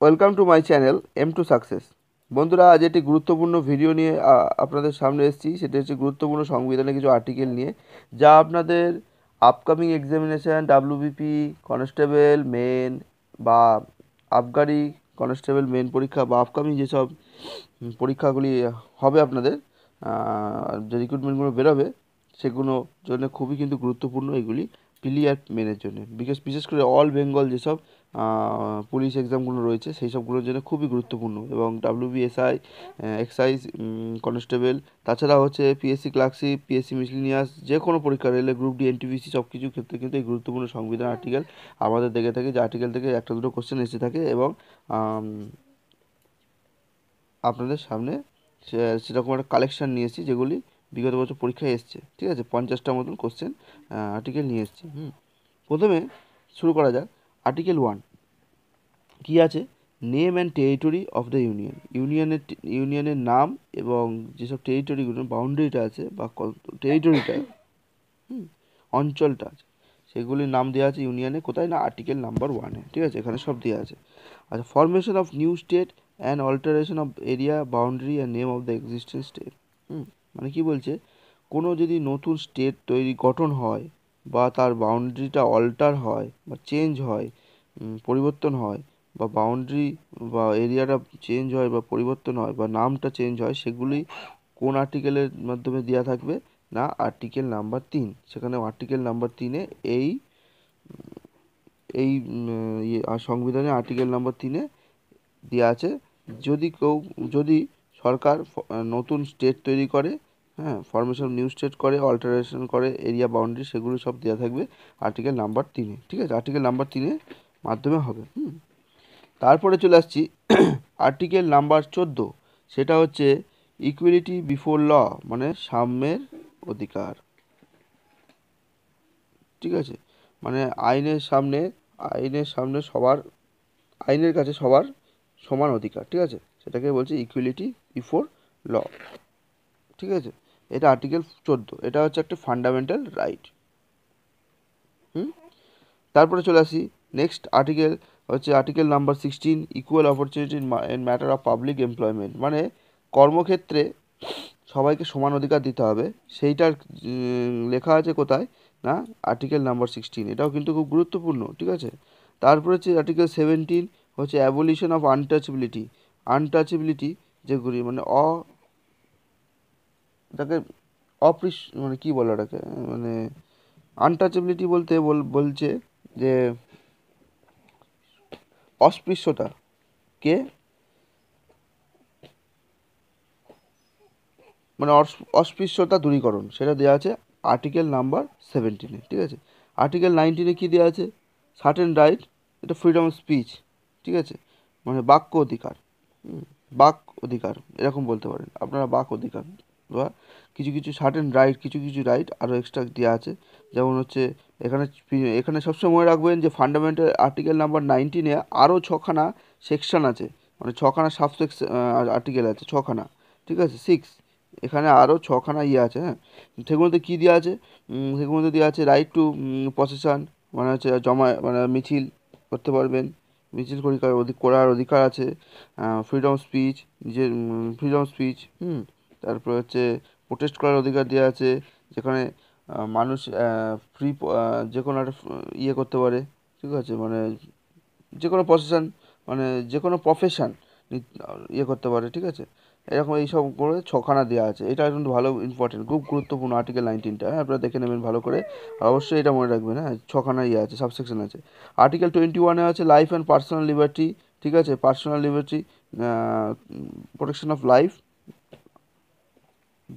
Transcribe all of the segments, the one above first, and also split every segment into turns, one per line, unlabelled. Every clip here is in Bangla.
Welcome to my channel M to success বন্ধুরা, আজ একটি গুরুত্বপূর্ণ ভিডিও নিয়ে আপনাদের সামনে এসেছি। সেটা হচ্ছে গুরুত্বপূর্ণ সংবিধানের কিছু আর্টিকেল নিয়ে, যা আপনাদের upcoming examination WBP constable main বা আবগারি কনস্টেবল মেন পরীক্ষা বা আপকামিং যেসব পরীক্ষাগুলি হবে আপনাদের যে রিক্রুটমেন্টগুলো বেরোবে, সেগুলো জন্য খুবই কিন্তু গুরুত্বপূর্ণ এগুলি ক্লিয়ার মেনের জন্য। বিকজ বিশেষ করে অল বেঙ্গল যেসব পুলিশ এক্সামগুলো রয়েছে, সেই সবগুলোর জন্য খুবই গুরুত্বপূর্ণ। এবং ডাব্লিউবিএসআই এক্সাইজ কনস্টেবল তাছাড়া হচ্ছে পিএসসি ক্লার্কশিপ পিএসসি মিসলিনিয়াস যে কোনো পরীক্ষা রেলে গ্রুপ ডি এনটিপিসি সব কিছুর ক্ষেত্রে কিন্তু এই গুরুত্বপূর্ণ সংবিধান আর্টিকেল আমাদের দেখে থাকে, যে আর্টিকেল থেকে একটা দুটো কোশ্চেন এসে থাকে এবং আপনাদের সামনে সেরকম একটা কালেকশান নিয়ে এসেছি, যেগুলি বিগত বছর পরীক্ষায় এসছে। ঠিক আছে? পঞ্চাশটা মতন কোশ্চেন আর্টিকেল নিয়ে এসেছি, হুম। প্রথমে শুরু করা যাক আর্টিকেল ওয়ান কি আছে? Name and territory of the union ইউনিয়নের ইউনিয়নের নাম এবং যেসব টেরিটরিগুলো বাউন্ডারিটা আছে বা টেরিটরিটা হুম, অঞ্চলটা আছে, সেগুলির নাম দেওয়া আছে ইউনিয়নে কোথায় না? আর্টিকেল নাম্বার ওয়ানে ঠিক আছে? এখানে সব দেওয়া আছে। আচ্ছা formation of new state and alteration of area boundary and name of the existence state hmm মানে কি বলছে? কোনো যদি নতুন স্টেট তৈরি, গঠন হয় বা তার বাউন্ডারিটা অল্টার হয় বা চেঞ্জ হয় পরিবর্তন হয় বা বাউন্ডারি বা এরিয়াটা চেঞ্জ হয় বা পরিবর্তন হয় বা নামটা চেঞ্জ হয়, সেগুলি কোন আর্টিকেলের মাধ্যমে দেওয়া থাকবে? না আর্টিকেল নাম্বার তিন। সেখানে আর্টিকেল নাম্বার তিনে এই এই ইয়ে সংবিধানে আর্টিকেল নাম্বার তিনে দেওয়া আছে। যদি কেউ, যদি সরকার নতুন স্টেট তৈরি করে হ্যাঁ ফরমেশন নিউ স্টেট করে অল্টারেশন করে এরিয়া বাউন্ডারি সেগুলো সব দেওয়া থাকবে আর্টিকেল নাম্বার তিনে। ঠিক আছে? আর্টিকেল নাম্বার তিনে মাধ্যমে হবে। হুম? তারপরে চলে আসছি আর্টিকেল নাম্বার চোদ্দ। সেটা হচ্ছে ইকুয়ালিটি বিফোর ল মানে সাম্যের অধিকার। ঠিক আছে? মানে আইনের সামনে আইনের সামনে সবার, আইনের কাছে সবার সমান অধিকার। ঠিক আছে? সেটাকে বলছে ইকুয়ালিটি বিফোর ল ঠিক আছে? এটা আর্টিকেল চোদ্দ। এটা হচ্ছে একটা ফান্ডামেন্টাল রাইট হুম? তারপরে চলে আসি। নেক্সট আর্টিকেল হচ্ছে article number sixteen equal opportunity in matter of public employment মানে কর্মক্ষেত্রে সবাইকে সমান অধিকার দিতে হবে। সেইটার লেখা আছে কোথায়? না আর্টিকেল নাম্বার সিক্সটিন এটাও কিন্তু খুব গুরুত্বপূর্ণ, ঠিক আছে? তারপরে হচ্ছে আর্টিকেল সেভেন্টিন হচ্ছে অ্যাবলিশন অফ আনটাচেবিলিটি আনটাচেবিলিটি যেগুলি মানে অ, এটাকে অপৃশ মানে কী বলে ওটাকে? মানে আনটাচেবিলিটি বলতে বলছে যে অস্পৃশ্যতা। কে? মানে অস- অস্পৃশ্যতা দূরীকরণ। সেটা দেওয়া আছে আর্টিকেল নাম্বার সেভেন্টিনে ঠিক আছে? আর্টিকেল নাইনটিনে কী দেওয়া আছে? সার্টেন রাইট এটা ফ্রিডম অফ স্পিচ ঠিক আছে? মানে বাক্য অধিকার বাক অধিকার, এরকম বলতে পারেন। আপনারা বাক অধিকার, বা কিছু কিছু সার্টেন রাইট কিছু কিছু রাইট আরও এক্সট্রা দেওয়া আছে। যেমন হচ্ছে এখানে এখানে সবসময় মনে রাখবেন যে ফান্ডামেন্টাল আর্টিকেল নাম্বার নাইনটিনে আরও ছখানা সেকশন আছে। মানে ছখানা সাব সেকশন আর্টিকেল আছে, ছখানা। ঠিক আছে? সিক্স এখানে আরও ছখানা ইয়ে আছে হ্যাঁ? সেগুলোতে কী দেওয়া আছে? সেগুলোতে দেওয়া আছে রাইট টু পসেশন মানে হচ্ছে জমা মানে মিছিল করতে পারবেন। মিছিল করিকার অধিক করার অধিকার আছে। ফ্রিডম স্পিচ নিজের ফ্রিডম স্পিচ হুম? তারপরে হচ্ছে প্রোটেস্ট করার অধিকার দেওয়া আছে। যেখানে মানুষ ফ্রি যে কোনো একটা ইয়ে করতে পারে, ঠিক আছে? মানে যে কোনো প্রফেশন মানে যে কোনো প্রফেশন ইয়ে করতে পারে, ঠিক আছে? এরকম এইসব করে ছখানা দেওয়া আছে। এটা কিন্তু ভালো ইম্পর্টেন্ট খুব গুরুত্বপূর্ণ আর্টিকেল নাইনটিনটা হ্যাঁ? আপনারা দেখে নেবেন ভালো করে। আর অবশ্যই এটা মনে রাখবেন হ্যাঁ? ছখানা ইয়ে আছে সাবসেকশন আছে। আর্টিকেল টোয়েন্টি ওয়ানে আছে লাইফ অ্যান্ড পার্সোনাল লিবার্টি ঠিক আছে? Personal liberty protection of life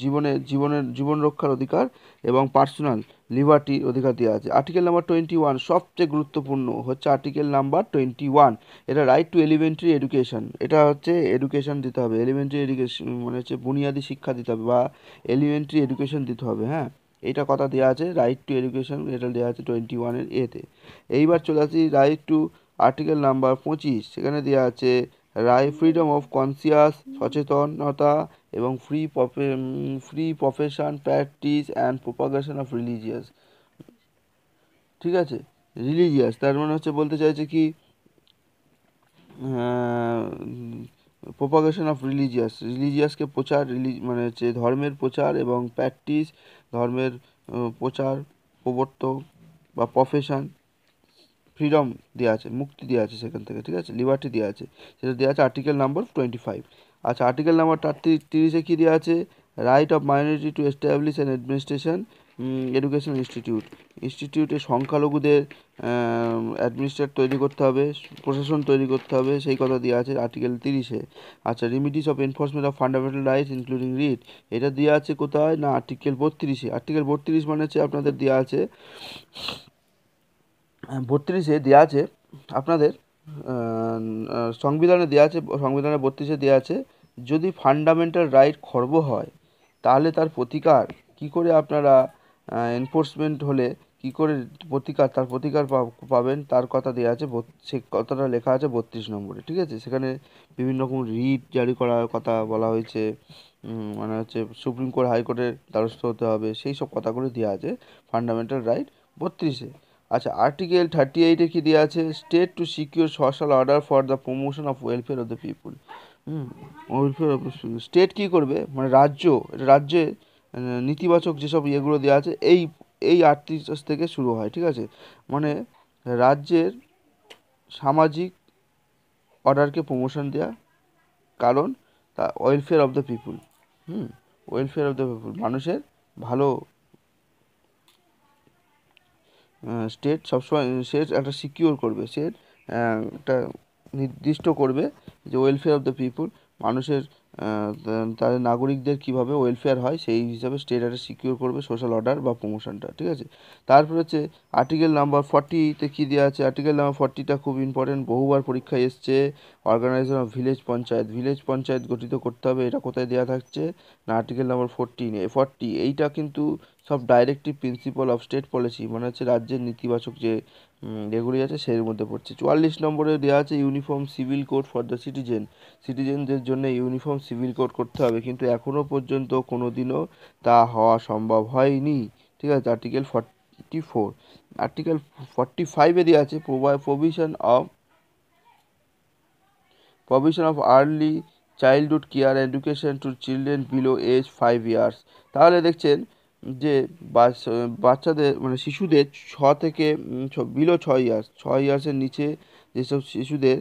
জীবনে, জীবনের, জীবন রক্ষার অধিকার এবং পার্সোনাল লিবার্টির অধিকার দেওয়া আছে। আর্টিকেল নাম্বার টোয়েন্টি ওয়ান সবচেয়ে গুরুত্বপূর্ণ হচ্ছে আর্টিকেল নাম্বার টোয়েন্টি ওয়ান এটা রাইট টু এলিমেন্টারি এডুকেশন এটা হচ্ছে এডুকেশন দিতে হবে। এলিমেন্টারি এডুকেশন মানে হচ্ছে বুনিয়াদী শিক্ষা দিতে হবে বা এলিমেন্টারি এডুকেশন দিতে হবে হ্যাঁ? এটা কথা দেওয়া আছে রাইট টু এডুকেশন এটা দেওয়া আছে টোয়েন্টি ওয়ানের এতে। এইবার চলে আসি রাইট টু আর্টিকেল নাম্বার পঁচিশ। সেখানে দেওয়া আছে রাইট ফ্রিডম অফ কনসিয়াস সচেতনতা এবং free free profession practice and propagation of religious ঠিক আছে? রিলিজিয়াস তার মানে হচ্ছে বলতে চাইছে কি প্রোপাগেশন অফ রিলিজিয়াস রিলিজিয়াসকে প্রচার রিলি মানে হচ্ছে ধর্মের প্রচার এবং প্র্যাকটিস ধর্মের প্রচার, প্রবর্তক বা প্রফেশন ফ্রিডম দেওয়া আছে, মুক্তি দেওয়া আছে সেখান থেকে, ঠিক আছে? লিবার্টি দেওয়া আছে। সেটা দেওয়া আছে আর্টিকেল নাম্বার টোয়েন্টি ফাইভ আচ্ছা আর্টিকেল নাম্বার তিরিশে কী দেওয়া আছে? Right of minority to establish and administration education institute ইনস্টিটিউটে সংখ্যালঘুদের অ্যাডমিনিস্ট্রেট তৈরি করতে হবে, প্রশাসন তৈরি করতে হবে, সেই কথা দেওয়া আছে আর্টিকেল তিরিশে আচ্ছা remedies of enforcement of fundamental rights including writ এটা দেওয়া আছে কোথায়? না আর্টিকেল বত্রিশে। আর্টিকেল বত্রিশ মানে হচ্ছে আপনাদের দেওয়া আছে বত্রিশে দেওয়া আছে আপনাদের সংবিধানে দেওয়া আছে, সংবিধানে বত্রিশে দেওয়া আছে, যদি ফান্ডামেন্টাল রাইট খর্ব হয়, তাহলে তার প্রতিকার, কি করে আপনারা এনফোর্সমেন্ট হলে কি করে প্রতিকার, তার প্রতিকার পাবেন, তার কথা দেওয়া আছে সে কথাটা লেখা আছে বত্রিশ নম্বরে, ঠিক আছে? সেখানে বিভিন্ন রকম রিট জারি করার কথা বলা হয়েছে মানে হচ্ছে সুপ্রিম কোর্ট, হাইকোর্টের দ্বারস্থ হতে হবে, সেই সব কথাগুলো দেওয়া আছে ফান্ডামেন্টাল রাইট বত্রিশে। আচ্ছা আর্টিকেল থার্টি এইটে কি দেওয়া আছে? State to secure social order for the promotion of welfare of the people hmm. Welfare of state কী করবে? মানে রাজ্য রাজ্যে নেতিবাচক যেসব ইয়েগুলো দেওয়া আছে এই এই আটত্রিশ থেকে শুরু হয় ঠিক আছে? মানে রাজ্যের সামাজিক অর্ডারকে প্রমোশন দেওয়া কারণ তা welfare of the people hmm? Welfare of the people মানুষের ভালো স্টেট সবসময়, সে একটা সিকিউর করবে। সে একটা নির্দিষ্ট করবে যে ওয়েলফেয়ার অফ দ্য পিপুল মানুষের তাদের নাগরিকদের কীভাবে ওয়েলফেয়ার হয় সেই হিসাবে স্টেট একটা সিকিউর করবে সোশ্যাল অর্ডার বা প্রমোশনটা ঠিক আছে? তারপর হচ্ছে আর্টিকেল নাম্বার ফর্টিতে কী দেওয়া আছে? আর্টিকেল নাম্বার ফর্টিটা খুব ইম্পর্টেন্ট বহুবার পরীক্ষায় এসছে organization of village panchayat village panchayat গঠিত করতে হবে, এটা কোথায় দেওয়া থাকছে? না আর্টিকেল নাম্বার ফোরটিন ফর্টি এইটা কিন্তু সব directive principle of state policy মানে হচ্ছে রাজ্যের নেতিবাচক যে এগুলি আছে সেই মধ্যে পড়ছে। চুয়াল্লিশ নম্বরে দেওয়া আছে uniform civil code for the citizen. সিটিজেনদের জন্য ইউনিফর্ম সিভিল কোড করতে হবে, কিন্তু এখনও পর্যন্ত কোনো দিনও তা হওয়া সম্ভব হয়নি। ঠিক আছে, article forty four. Article forty ফাইভে দেওয়া আছে provision of provision of early childhood care education to children below age five years. তাহলে দেখছেন যে বাচ- বাচ্চাদের মানে শিশুদের ছ থেকে বিলো ছয় ইয়ার্স ছয় ইয়ার্সের নিচে যেসব শিশুদের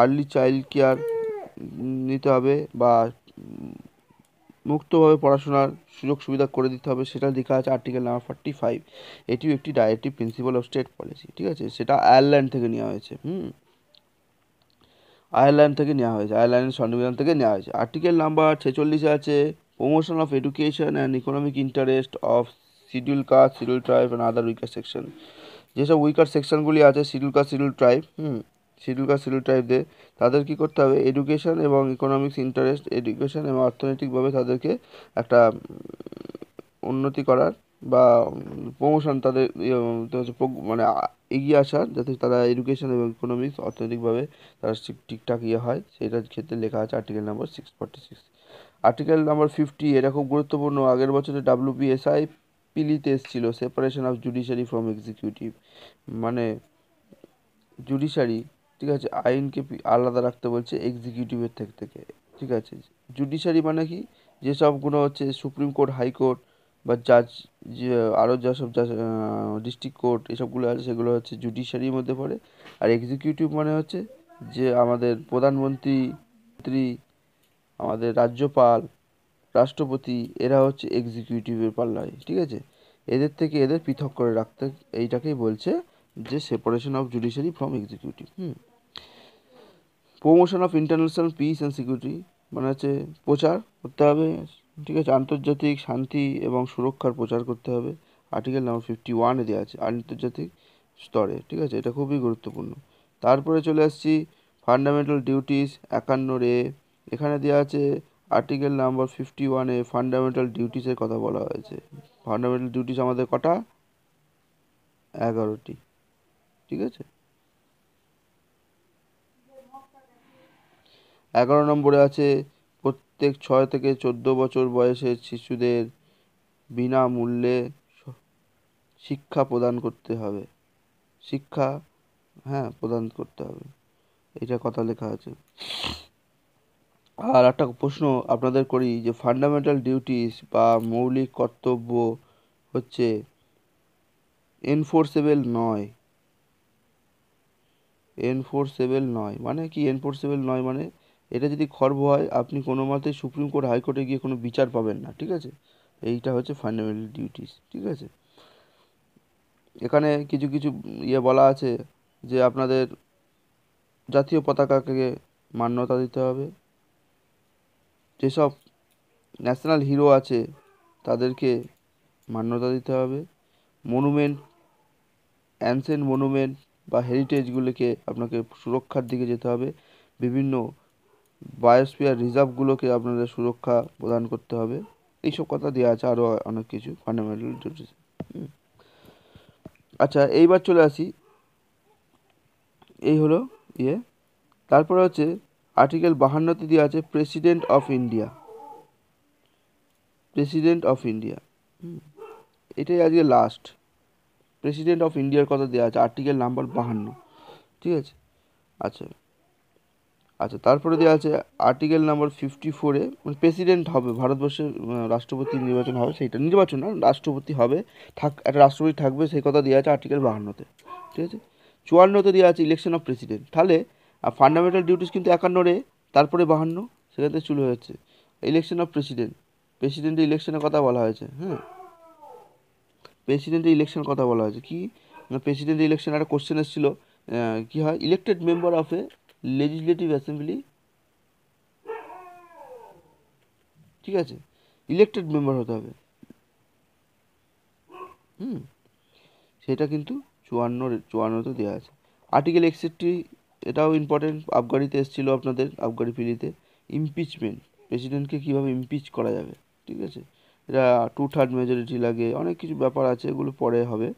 আর্লি চাইল্ড কেয়ার নিতে হবে বা মুক্তভাবে পড়াশোনার সুযোগ সুবিধা করে দিতে হবে, সেটা লেখা আছে আর্টিকেল নাম্বার ফর্টি ফাইভ এটিও একটি directive principle of state policy ঠিক আছে? সেটা আয়ারল্যান্ড থেকে নেওয়া হয়েছে, হুম? আয়ারল্যান্ড থেকে নেওয়া হয়েছে আয়ারল্যান্ডের সংবিধান থেকে নেওয়া হয়েছে। আর্টিকেল নাম্বার ছেচল্লিশে আছে promotion of education and economic interest of schedule caste schedule tribe and other weaker section যেসব উইকার সেকশনগুলি আছে schedule caste schedule tribe hmm schedule caste schedule ট্রাইবদের তাদের কী করতে হবে? এডুকেশন এবং ইকোনমিক্স ইন্টারেস্ট এডুকেশন এবং অর্থনৈতিকভাবে তাদেরকে একটা উন্নতি করার বা প্রমোশন তাদের ইয়ে, মানে এগিয়ে আসার যাতে তারা এডুকেশন এবং ইকোনমিক্স অর্থনৈতিকভাবে তারা ঠিক- ঠিকঠাক ইয়ে হয়। সেটার ক্ষেত্রে লেখা আছে article number six forty six article number fifty এটা খুব গুরুত্বপূর্ণ। আগের বছরে ডাব্লিউপিএসআই পিলিতে এসেছিল separation of judiciary from executive মানে জুডিশিয়ারি ঠিক আছে, আইনকে আলাদা রাখতে বলছে এক্সিকিউটিভের থেকে থেকে, ঠিক আছে। জুডিশিয়ারি মানে কি? যেসবগুলো হচ্ছে সুপ্রিম কোর্ট হাইকোর্ট বা জাজ যে আরও যেসব জাজ ডিস্ট্রিক্ট কোর্ট এসবগুলো আছে, সেগুলো হচ্ছে জুডিশিয়ারির মধ্যে পড়ে। আর এক্সিকিউটিভ মানে হচ্ছে যে আমাদের প্রধানমন্ত্রী মন্ত্রী আমাদের রাজ্যপাল, রাষ্ট্রপতি, এরা হচ্ছে এক্সিকিউটিভের পাল্লায়, ঠিক আছে? এদের থেকে এদের পৃথক করে রাখতে, এইটাকেই বলছে যে separation of judiciary from executive hmm? Promotion of international peace and security মানে হচ্ছে প্রচার করতে হবে, ঠিক আছে? আন্তর্জাতিক শান্তি এবং সুরক্ষার প্রচার করতে হবে। আর্টিকেল নাম্বার ফিফটি ওয়ানে দেওয়া আছে, আন্তর্জাতিক স্তরে, ঠিক আছে? এটা খুবই গুরুত্বপূর্ণ। তারপরে চলে আসছি ফান্ডামেন্টাল ডিউটিস একান্ন রে এখানে দেওয়া আছে আর্টিকেল নাম্বার ফিফটি ওয়ানে ফান্ডামেন্টাল ডিউটিসের কথা বলা হয়েছে। ফান্ডামেন্টাল ডিউটিস আমাদের কটা? এগারোটি। ঠিক আছে? এগারো নম্বরে আছে, প্রত্যেক ছয় থেকে চোদ্দ বছর বয়সের শিশুদের বিনামূল্যে শিক্ষা প্রদান করতে হবে। শিক্ষা হ্যাঁ প্রদান করতে হবে। এটা কথা লেখা আছে। আর একটা প্রশ্ন আপনাদের করি, যে ফান্ডামেন্টাল ডিউটিস বা মৌলিক কর্তব্য হচ্ছে এনফোর্সেবল নয়। এনফোর্সেবল নয়। মানে কি এনফোর্সেবল নয় মানে এটা যদি খর্ব হয়, আপনি কোনো মতে সুপ্রিম কোর্ট হাইকোর্টে গিয়ে কোনো বিচার পাবেন না, ঠিক আছে? এইটা হচ্ছে ফান্ডামেন্টাল ডিউটিস ঠিক আছে? এখানে কিছু কিছু ইয়ে বলা আছে যে আপনাদের জাতীয় পতাকাকে মান্যতা দিতে হবে। যেসব ন্যাশনাল হিরো আছে, তাদেরকে মান্যতা দিতে হবে। মনুমেন্ট, অ্যানসেন্ট মনুমেন্ট বা হেরিটেজগুলোকে আপনাকে সুরক্ষার দিকে যেতে হবে। বিভিন্ন বায়োস্ফিয়ার রিজার্ভগুলোকে আপনাদের সুরক্ষা প্রদান করতে হবে। এইসব কথা দেওয়া আছে আরও অনেক কিছু ফান্ডামেন্টাল ডিউটিস আচ্ছা এইবার চলে আসি। এই হলো ইয়ে। তারপরে হচ্ছে আর্টিকেল বাহান্নতে দেওয়া আছে president of India president of India এটাই আজকে লাস্ট প্রেসিডেন্ট অফ ইন্ডিয়ার কথা দেওয়া আছে আর্টিকেল নাম্বার বাহান্ন। ঠিক আছে? আচ্ছা। আচ্ছা তারপরে দেওয়া আছে আর্টিকেল নাম্বার ফিফটি ফোরে প্রেসিডেন্ট হবে, ভারতবর্ষের রাষ্ট্রপতি নির্বাচন হবে, সেইটা নির্বাচন না, রাষ্ট্রপতি হবে, থাক, একটা রাষ্ট্রপতি থাকবে, সেই কথা দেওয়া আছে আর্টিকেল বাহান্নতে। ঠিক আছে? চুয়ান্নতে দেওয়া আছে ইলেকশন অফ প্রেসিডেন্ট তাহলে ফান্ডামেন্টাল ডিউটিস কিন্তু একান্নরে তারপরে বাহান্ন থেকে শুরু হয়েছে। ইলেকশন অফ প্রেসিডেন্ট প্রেসিডেন্টের ইলেকশনের কথা বলা হয়েছে হ্যাঁ? প্রেসিডেন্টের ইলেকশনের কথা বলা হয়েছে, কি? প্রেসিডেন্টের ইলেকশন একটা কোশ্চেন এসেছিল কী হয়? Elected member of a legislative assembly ঠিক আছে? ইলেক্টেড মেম্বার হতে হবে। হুম? সেটা কিন্তু চুয়ান্ন চুয়ান্নতে দেওয়া আছে। আর্টিকেল একষট্টি এটাও ইম্পর্টেন্ট আবগারিতে এসেছিল আপনাদের আবগারি পিলিতে ইমপিচমেন্ট প্রেসিডেন্টকে কীভাবে ইমপিচ করা যাবে, ঠিক আছে? এটা টু থার্ড মেজরিটি লাগে, অনেক কিছু ব্যাপার আছে, এগুলো পরে হবে।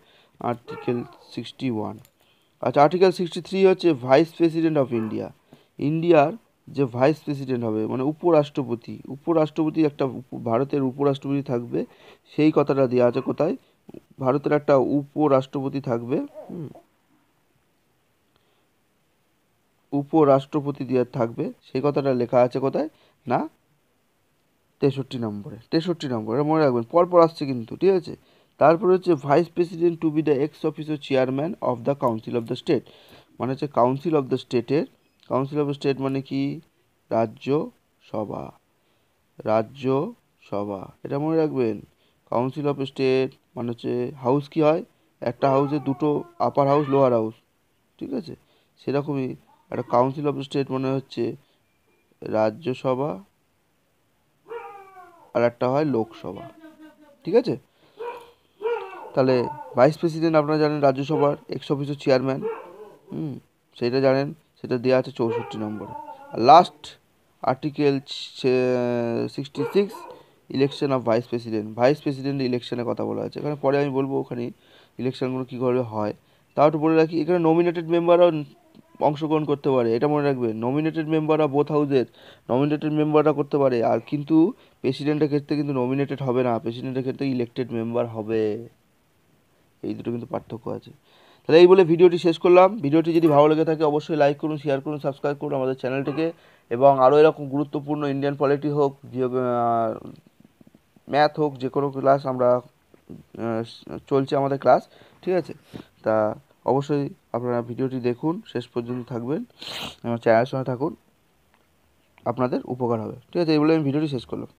আর্টিকেল সিক্সটি ওয়ান আচ্ছা আর্টিকেল সিক্সটি থ্রি হচ্ছে ভাইস প্রেসিডেন্ট অফ ইন্ডিয়া ইন্ডিয়ার যে ভাইস প্রেসিডেন্ট হবে মানে উপরাষ্ট্রপতি উপরাষ্ট্রপতি একটা ভারতের উপরাষ্ট্রপতি থাকবে, সেই কথাটা দেওয়া আছে কোথায়? ভারতের একটা উপরাষ্ট্রপতি থাকবে উপরাষ্ট্রপতি দিয়ে থাকবে, সেই কথাটা লেখা আছে কোথায়? না, তেষট্টি নম্বরে তেষট্টি নম্বরে, মনে রাখবেন, পরপর আসছে কিন্তু, ঠিক আছে? তারপরে হচ্ছে vice president to be the ex officer chairman of the council of the state মানে হচ্ছে কাউন্সিল অফ দ্য স্টেটের কাউন্সিল অফ দ্য স্টেট মানে কি? রাজ্য সভা রাজ্য সভা, এটা মনে রাখবেন কাউন্সিল অফ স্টেট মানে হচ্ছে হাউস কি হয়? একটা হাউসে দুটো আপার হাউস লোয়ার হাউস ঠিক আছে? সেরকমই একটা কাউন্সিল অফ স্টেট মনে হচ্ছে, রাজ্যসভা, আর একটা হয় লোকসভা। ঠিক আছে? তাহলে ভাইস প্রেসিডেন্ট আপনারা জানেন রাজ্যসভার এক্স অফিসের চেয়ারম্যান হুম, সেটা জানেন, সেটা দেওয়া আছে চৌষট্টি নম্বরে। আর last article sixty six election of vice president vice president ইলেকশনের কথা বলা আছে। এখানে পরে আমি বলব ওখানে ইলেকশনগুলো কী করে হয়। তাও একটু বলে রাখি, এখানে নমিনেটেড মেম্বারও অংশগ্রহণ করতে পারে, এটা মনে রাখবেন নমিনেটেড মেম্বাররা বোথ হাউসের নমিনেটেড মেম্বাররা করতে পারে। আর কিন্তু প্রেসিডেন্টের ক্ষেত্রে কিন্তু নমিনেটেড হবে না প্রেসিডেন্টের ক্ষেত্রে ইলেক্টেড মেম্বার হবে। এই দুটো কিন্তু পার্থক্য আছে। তাহলে এই বলে ভিডিওটি শেষ করলাম। ভিডিওটি যদি ভালো লেগে থাকে, অবশ্যই লাইক করুন শেয়ার করুন সাবস্ক্রাইব করুন আমাদের চ্যানেলটিকে। এবং আরও এরকম গুরুত্বপূর্ণ ইন্ডিয়ান পলিটি হোক ম্যাথ হোক, যে কোনো ক্লাস আমরা চলছে আমাদের ক্লাস ঠিক আছে? তা অবশ্যই আপনারা ভিডিওটি দেখুন, শেষ পর্যন্ত থাকবেন চ্যানেলের সঙ্গে থাকুন। আপনাদের উপকার হবে। ঠিক আছে, এই বলে আমি ভিডিওটি শেষ করলাম।